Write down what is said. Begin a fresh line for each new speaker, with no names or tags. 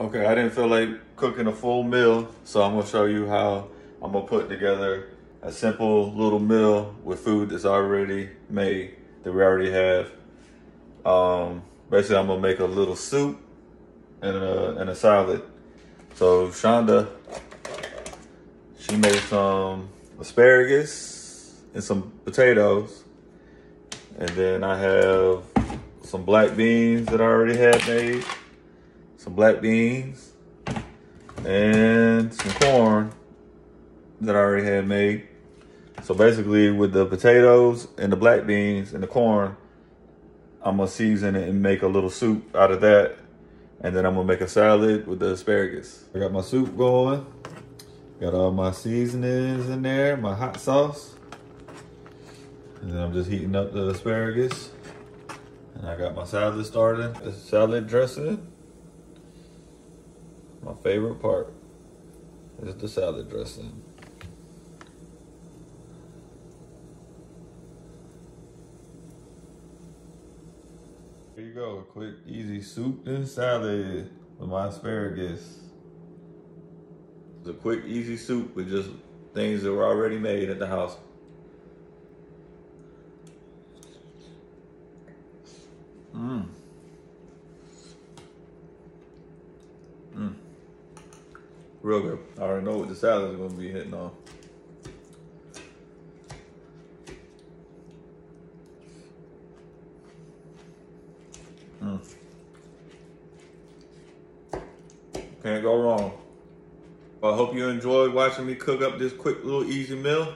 Okay, I didn't feel like cooking a full meal, so I'm gonna show you how I'm gonna put together a simple little meal with food that's already made that we already have. Um, basically, I'm gonna make a little soup and a, and a salad. So Shonda, she made some asparagus and some potatoes. And then I have some black beans that I already had made some black beans, and some corn that I already had made. So basically with the potatoes and the black beans and the corn, I'm gonna season it and make a little soup out of that. And then I'm gonna make a salad with the asparagus. I got my soup going. Got all my seasonings in there, my hot sauce. And then I'm just heating up the asparagus. And I got my salad started. The salad dressing. My favorite part is the salad dressing. Here you go, a quick, easy soup and salad with my asparagus. It's a quick, easy soup with just things that were already made at the house. Real good. I already know what the salad is gonna be hitting on. Mm. Can't go wrong. Well, I hope you enjoyed watching me cook up this quick little easy meal.